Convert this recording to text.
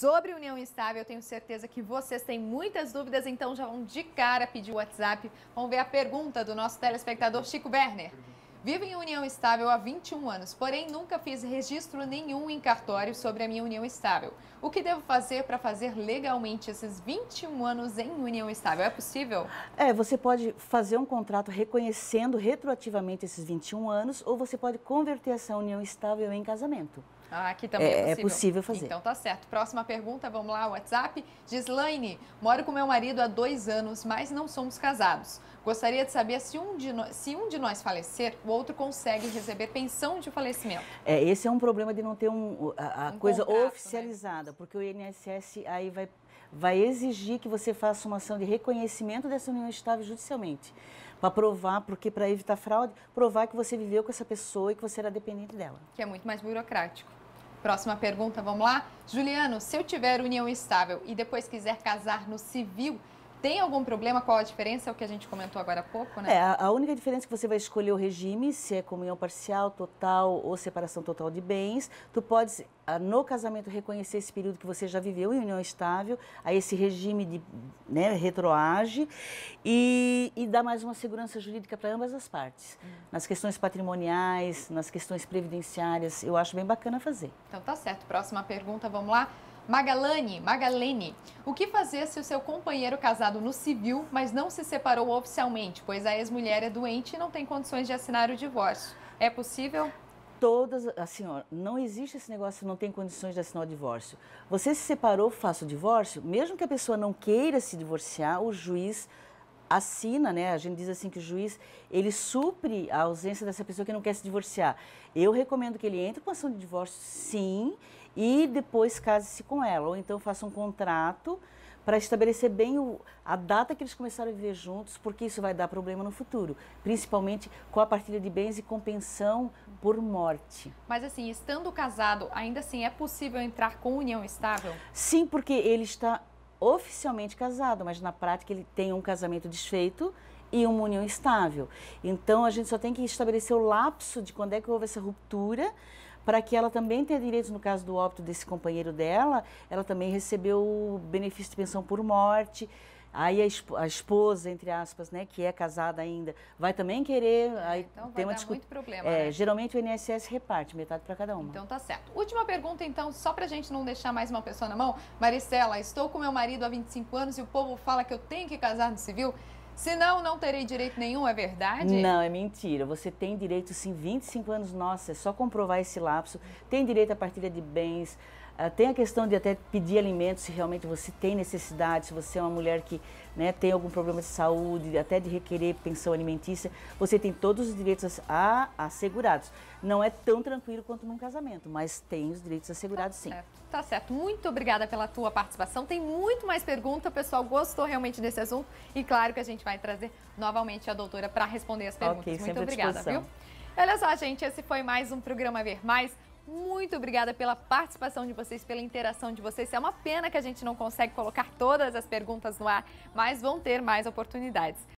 sobre união estável. Eu tenho certeza que vocês têm muitas dúvidas, então já vão de cara pedir o WhatsApp. Vamos ver a pergunta do nosso telespectador Chico Werner. Vivo em união estável há 21 anos, porém nunca fiz registro nenhum em cartório sobre a minha união estável. O que devo fazer para fazer legalmente esses 21 anos em união estável? É possível? É, você pode fazer um contrato reconhecendo retroativamente esses 21 anos ou você pode converter essa união estável em casamento. Ah, aqui também é, é, possível. É possível fazer. Então tá certo. Próxima pergunta, vamos lá, WhatsApp. Gislaine, moro com meu marido há dois anos, mas não somos casados. Gostaria de saber se um de, nós, se um de nós falecer, o outro consegue receber pensão de falecimento. É, esse é um problema de não ter um, a, a um coisa contrato, né? oficializada, né? porque o INSS aí vai, vai exigir que você faça uma ação de reconhecimento dessa união estável judicialmente. Para provar, porque para evitar fraude, provar que você viveu com essa pessoa e que você era dependente dela. Que é muito mais burocrático. Próxima pergunta, vamos lá? Juliano, se eu tiver união estável e depois quiser casar no civil, tem algum problema? Qual a diferença? É o que a gente comentou agora há pouco, né? É, a única diferença é que você vai escolher o regime, se é comunhão parcial, total ou separação total de bens. Tu pode, ah, no casamento, reconhecer esse período que você já viveu em união estável, a esse regime de né, retroage e, e dá mais uma segurança jurídica para ambas as partes. Hum. Nas questões patrimoniais, nas questões previdenciárias, eu acho bem bacana fazer. Então tá certo. Próxima pergunta, vamos lá. Magalane, Magalene, o que fazer se o seu companheiro casado no civil, mas não se separou oficialmente, pois a ex-mulher é doente e não tem condições de assinar o divórcio? É possível? Todas, assim, ó, não existe esse negócio, não tem condições de assinar o divórcio. Você se separou, faça o divórcio, mesmo que a pessoa não queira se divorciar, o juiz assina, né? A gente diz assim que o juiz ele supre a ausência dessa pessoa que não quer se divorciar. Eu recomendo que ele entre com ação de divórcio, sim, e depois case-se com ela, ou então faça um contrato para estabelecer bem o, a data que eles começaram a viver juntos, porque isso vai dar problema no futuro, principalmente com a partilha de bens e com pensão por morte. Mas assim, estando casado, ainda assim é possível entrar com união estável? Sim, porque ele está oficialmente casado, mas na prática ele tem um casamento desfeito e uma união estável. Então a gente só tem que estabelecer o lapso de quando é que houve essa ruptura para que ela também tenha direitos, no caso do óbito desse companheiro dela, ela também recebeu o benefício de pensão por morte. Aí a, esposa, entre aspas, né, que é casada ainda, vai também querer. É, então vai dar muito problema. É, né? Geralmente o INSS reparte metade para cada uma. Então tá certo. Última pergunta, então, só para a gente não deixar mais uma pessoa na mão. Maricela, estou com meu marido há 25 anos e o povo fala que eu tenho que casar no civil. Senão, não terei direito nenhum, é verdade? Não, é mentira. Você tem direito, sim, 25 anos, nossa, é só comprovar esse lapso. Tem direito à partilha de bens, tem a questão de até pedir alimentos se realmente você tem necessidade, se você é uma mulher que né, tem algum problema de saúde, até de requerer pensão alimentícia, você tem todos os direitos a, assegurados. Não é tão tranquilo quanto num casamento, mas tem os direitos assegurados sim. Tá certo. Tá certo. Muito obrigada pela tua participação. Tem muito mais pergunta, o pessoal gostou realmente desse assunto e claro que a gente vai trazer novamente a doutora para responder as perguntas. Okay, muito obrigada, viu? Olha só, gente, esse foi mais um programa Ver Mais. Muito obrigada pela participação de vocês, pela interação de vocês. É uma pena que a gente não consegue colocar todas as perguntas no ar, mas vão ter mais oportunidades.